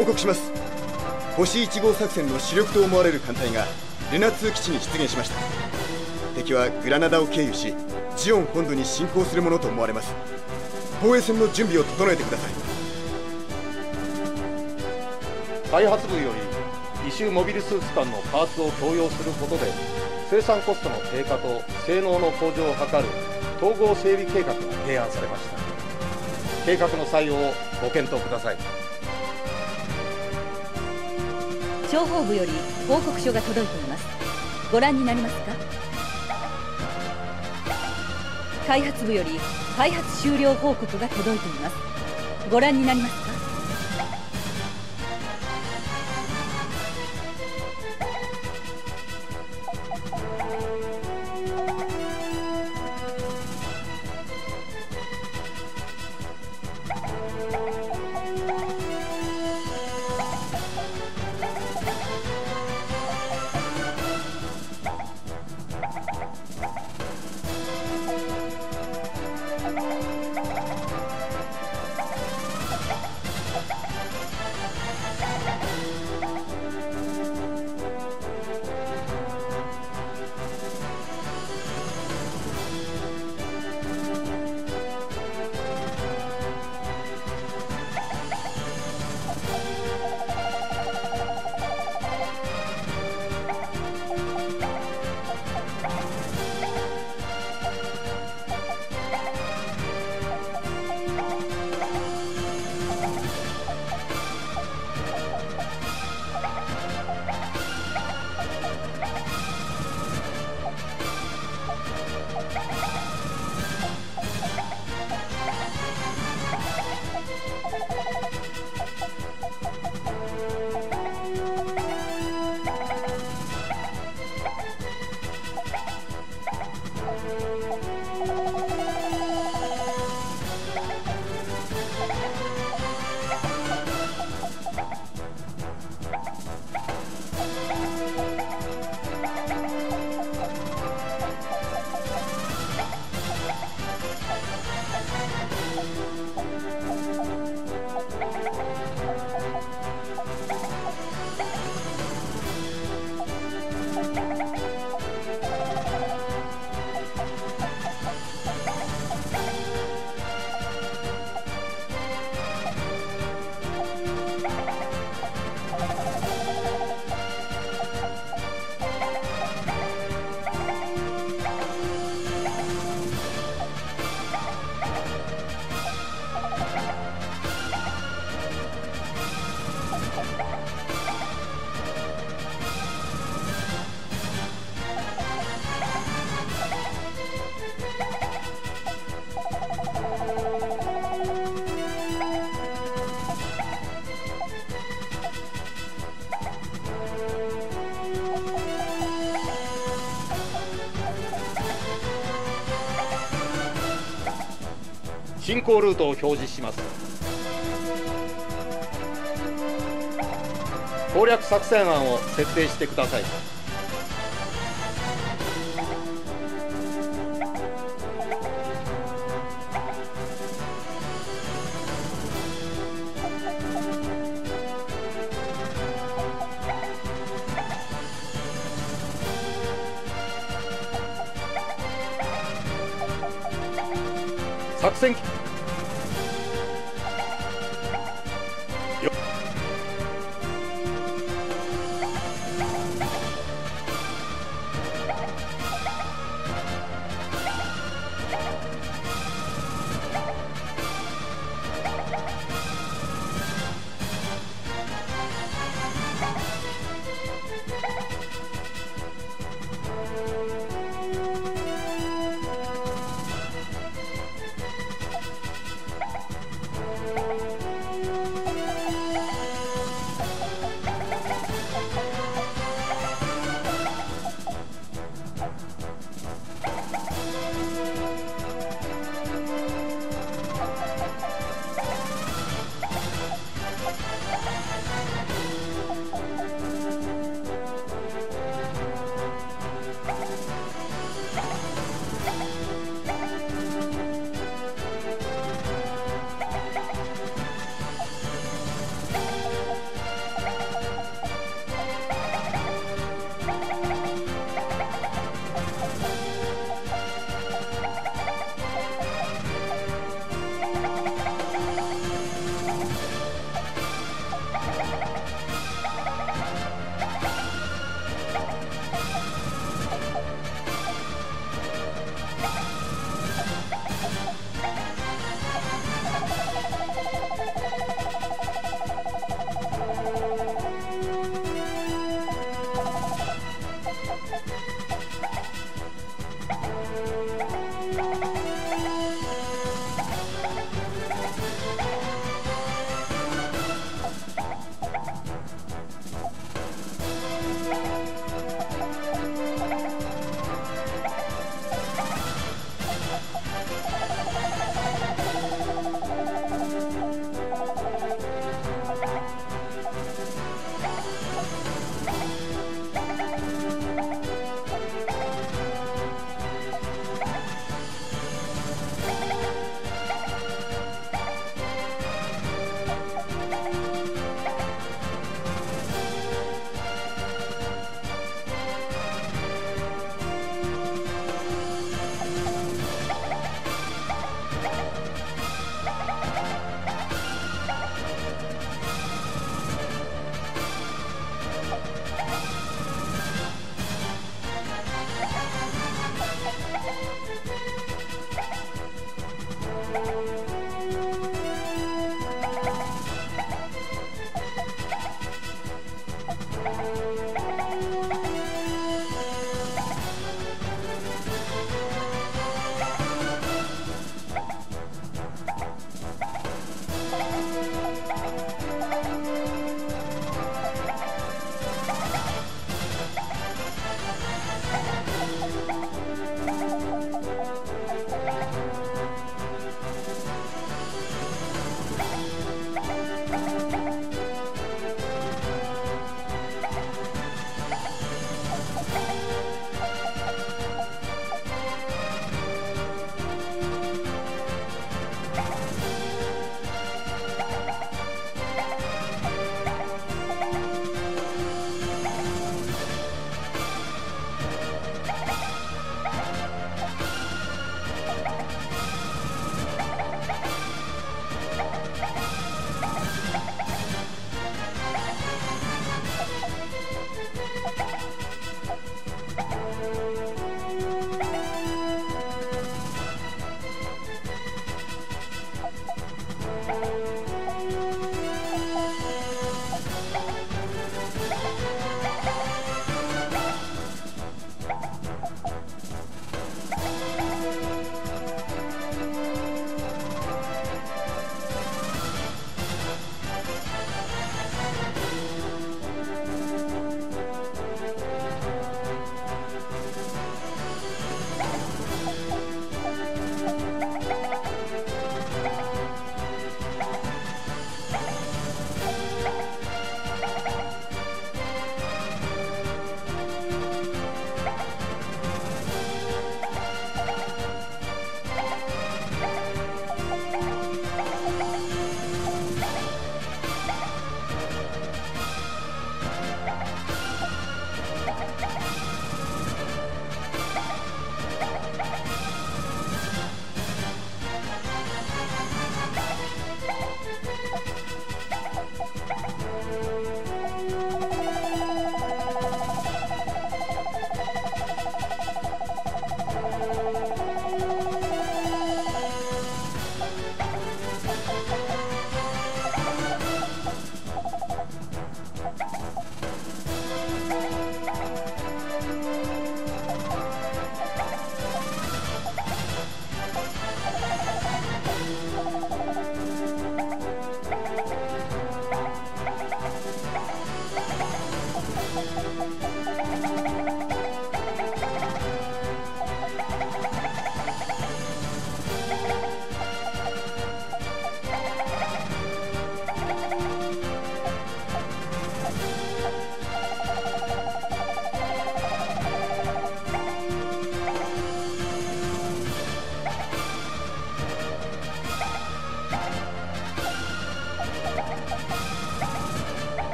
報告します。星1号作戦の主力と思われる艦隊がルナ2基地に出現しました。敵はグラナダを経由しジオン本土に侵攻するものと思われます。防衛戦の準備を整えてください。開発部より異臭モビルスーツ間のパーツを共用することで生産コストの低下と性能の向上を図る統合整備計画が提案されました。計画の採用をご検討ください。諜報部より報告書が届いています。ご覧になりますか？開発部より開発終了報告が届いています。ご覧になりますか？進行ルートを表示します。攻略作戦案を設定してください。作戦